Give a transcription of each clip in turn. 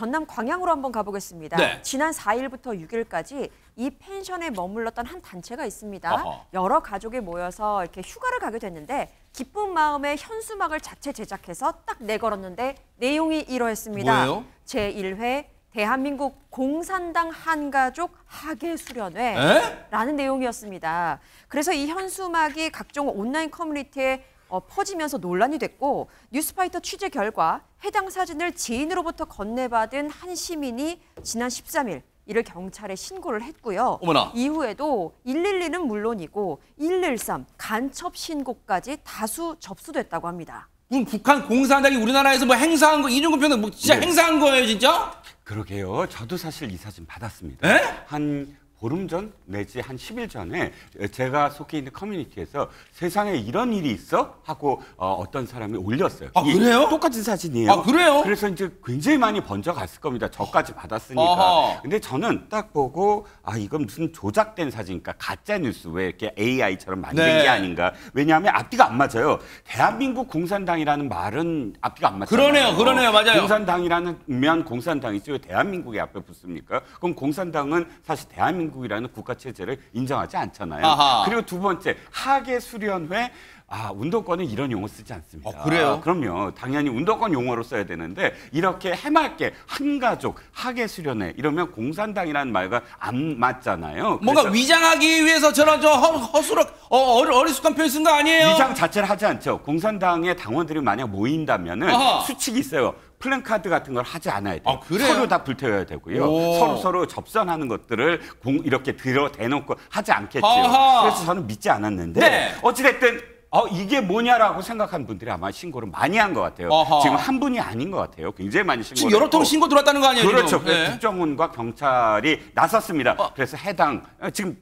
전남 광양으로 한번 가보겠습니다. 네. 지난 4일부터 6일까지 이 펜션에 머물렀던 한 단체가 있습니다. 어허. 여러 가족이 모여서 이렇게 휴가를 가게 됐는데 기쁜 마음에 현수막을 자체 제작해서 딱 내걸었는데 내용이 이러했습니다. 뭐예요? 제1회 대한민국 공산당 한가족 하계 수련회 에? 라는 내용이었습니다. 그래서 이 현수막이 각종 온라인 커뮤니티에 어, 퍼지면서 논란이 됐고 뉴스파이터 취재 결과 해당 사진을 지인으로부터 건네받은 한 시민이 지난 13일 이를 경찰에 신고를 했고요. 어머나. 이후에도 112는 물론이고 113 간첩 신고까지 다수 접수됐다고 합니다. 그럼 북한 공산당이 우리나라에서 뭐 행사한 거 이중국 평등 뭐 진짜 네. 행사한 거예요 진짜? 그러게요. 저도 사실 이 사진 받았습니다. 에? 한 보름 전 내지 한 10일 전에 제가 속해 있는 커뮤니티에서 세상에 이런 일이 있어? 하고 어, 떤 사람이 올렸어요. 아, 이 그래요? 똑같은 사진이에요. 아, 그래요? 그래서 이제 굉장히 많이 번져 갔을 겁니다. 저까지 받았으니까. 어허. 근데 저는 딱 보고 아 이건 무슨 조작된 사진인가 가짜 뉴스 왜 이렇게 AI처럼 만든 네. 게 아닌가? 왜냐하면 앞뒤가 안 맞아요. 대한민국 공산당이라는 말은 앞뒤가 안 맞잖아요. 그러네요, 그러네요, 맞아요. 공산당이라는 면 공산당이죠. 왜 대한민국이 앞에 붙습니까? 그럼 공산당은 사실 대한민국 이라는 국가 체제를 인정하지 않잖아요. 아하. 그리고 두 번째 하계 수련회 아 운동권은 이런 용어 쓰지 않습니다. 어, 그래요? 그럼요. 당연히 운동권 용어로 써야 되는데 이렇게 해맑게 한 가족 하계 수련회 이러면 공산당이라는 말과 안 맞잖아요. 뭔가 위장하기 위해서 저런 저 허, 허술한 어, 어리, 어리숙한 표현 쓴 거 아니에요? 위장 자체를 하지 않죠. 공산당의 당원들이 만약 모인다면은 아하. 수칙이 있어요. 플랜카드 같은 걸 하지 않아야 돼요. 아? 서로 다 불태워야 되고요. 오. 서로 서로 접선하는 것들을 공 이렇게 들어 대놓고 하지 않겠지요. 아하. 그래서 저는 믿지 않았는데 네. 어찌됐든 어 이게 뭐냐라고 생각한 분들이 아마 신고를 많이 한 것 같아요. 아하. 지금 한 분이 아닌 것 같아요. 굉장히 많이 신고. 지금 여러 통 신고 들어왔다는 거 아니에요? 그렇죠. 지금? 네. 국정원과 경찰이 나섰습니다. 어. 그래서 해당 어, 지금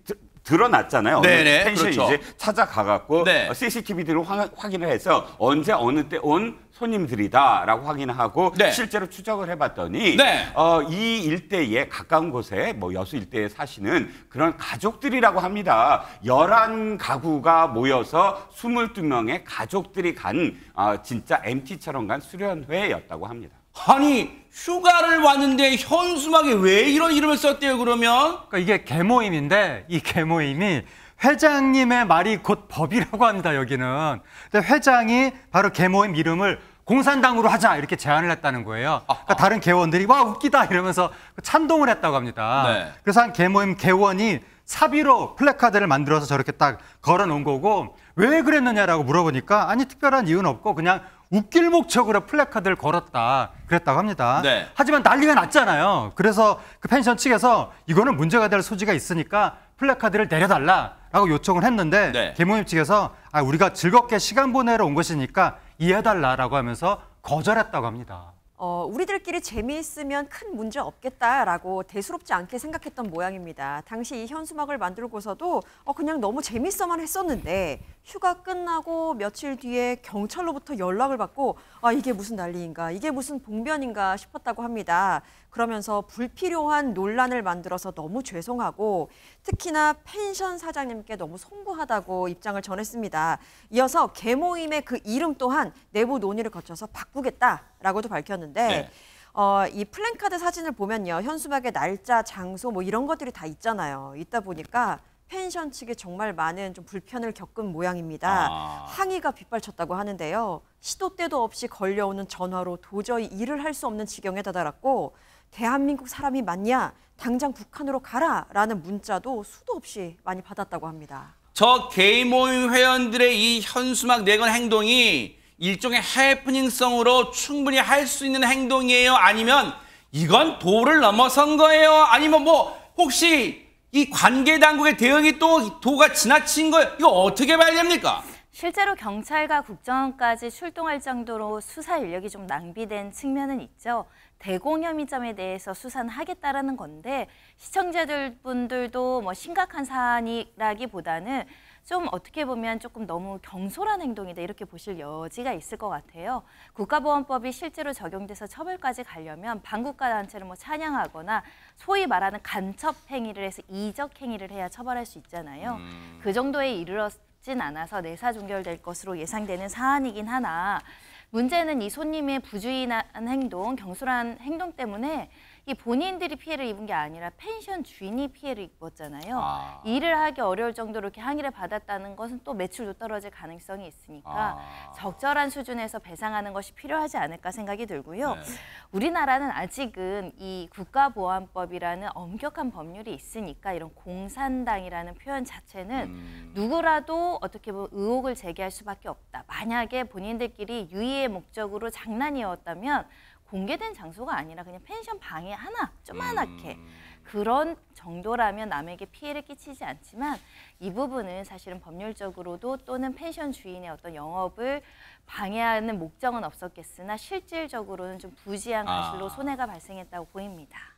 드, 드러났잖아요. 네네, 펜션 그렇죠. 이제 찾아가갖고 네. 어, CCTV들을 확인을 해서 언제 어느 때 온 손님들이다라고 확인하고 네. 실제로 추적을 해봤더니 네. 어, 이 일대에 가까운 곳에 뭐 여수 일대에 사시는 그런 가족들이라고 합니다. 11가구가 모여서 22명의 가족들이 간 어, 진짜 MT처럼 간 수련회였다고 합니다. 아니 휴가를 왔는데 현수막에 왜 이런 이름을 썼대요 그러면? 그러니까 이게 개모임인데 이 개모임이 회장님의 말이 곧 법이라고 합니다 여기는. 근데 회장이 바로 계모임 이름을 공산당으로 하자 이렇게 제안을 했다는 거예요. 그러니까 다른 계원들이 와 웃기다 이러면서 찬동을 했다고 합니다. 네. 그래서 한 계모임 계원이 사비로 플래카드를 만들어서 저렇게 딱 걸어 놓은 거고 왜 그랬느냐라고 물어보니까 아니 특별한 이유는 없고 그냥 웃길 목적으로 플래카드를 걸었다 그랬다고 합니다. 네. 하지만 난리가 났잖아요. 그래서 그 펜션 측에서 이거는 문제가 될 소지가 있으니까 플래카드를 내려달라라고 요청을 했는데 네. 계모임 측에서 아, 우리가 즐겁게 시간 보내러 온 것이니까 이해해달라라고 하면서 거절했다고 합니다. 어, 우리들끼리 재미있으면 큰 문제 없겠다라고 대수롭지 않게 생각했던 모양입니다. 당시 이 현수막을 만들고서도 어, 그냥 너무 재밌어만 했었는데 휴가 끝나고 며칠 뒤에 경찰로부터 연락을 받고 아 이게 무슨 난리인가 이게 무슨 봉변인가 싶었다고 합니다. 그러면서 불필요한 논란을 만들어서 너무 죄송하고 특히나 펜션 사장님께 너무 송구하다고 입장을 전했습니다. 이어서 개모임의 그 이름 또한 내부 논의를 거쳐서 바꾸겠다 라고도 밝혔는데 네. 어, 이 플랜카드 사진을 보면요. 현수막에 날짜, 장소 뭐 이런 것들이 다 있잖아요. 있다 보니까 펜션 측에 정말 많은 좀 불편을 겪은 모양입니다. 아. 항의가 빗발쳤다고 하는데요. 시도 때도 없이 걸려오는 전화로 도저히 일을 할 수 없는 지경에 다다랐고 대한민국 사람이 맞냐? 당장 북한으로 가라라는 문자도 수도 없이 많이 받았다고 합니다. 저 게이 모임 회원들의 이 현수막 내건 행동이 일종의 해프닝성으로 충분히 할 수 있는 행동이에요? 아니면 이건 도를 넘어선 거예요? 아니면 뭐 혹시 이 관계 당국의 대응이 또 도가 지나친 거예요? 이거 어떻게 봐야 됩니까? 실제로 경찰과 국정원까지 출동할 정도로 수사 인력이 좀 낭비된 측면은 있죠. 대공 혐의점에 대해서 수사는 하겠다라는 건데 시청자들 분들도 뭐 심각한 사안이라기보다는 좀 어떻게 보면 조금 너무 경솔한 행동이다 이렇게 보실 여지가 있을 것 같아요. 국가보안법이 실제로 적용돼서 처벌까지 가려면 반국가 단체를 뭐 찬양하거나 소위 말하는 간첩 행위를 해서 이적 행위를 해야 처벌할 수 있잖아요. 그 정도에 이르렀진 않아서 내사 종결될 것으로 예상되는 사안이긴 하나 문제는 이 손님의 부주의한 행동, 경솔한 행동 때문에 이 본인들이 피해를 입은 게 아니라 펜션 주인이 피해를 입었잖아요. 아. 일을 하기 어려울 정도로 이렇게 항의를 받았다는 것은 또 매출도 떨어질 가능성이 있으니까 아. 적절한 수준에서 배상하는 것이 필요하지 않을까 생각이 들고요. 네. 우리나라는 아직은 이 국가보안법이라는 엄격한 법률이 있으니까 이런 공산당이라는 표현 자체는 음. 누구라도 어떻게 보면 의혹을 제기할 수밖에 없다. 만약에 본인들끼리 유의의 목적으로 장난이었다면 공개된 장소가 아니라 그냥 펜션 방에 하나 조그맣게 음. 그런 정도라면 남에게 피해를 끼치지 않지만 이 부분은 사실은 법률적으로도 또는 펜션 주인의 어떤 영업을 방해하는 목적은 없었겠으나 실질적으로는 좀 부지한 과실로 아. 손해가 발생했다고 보입니다.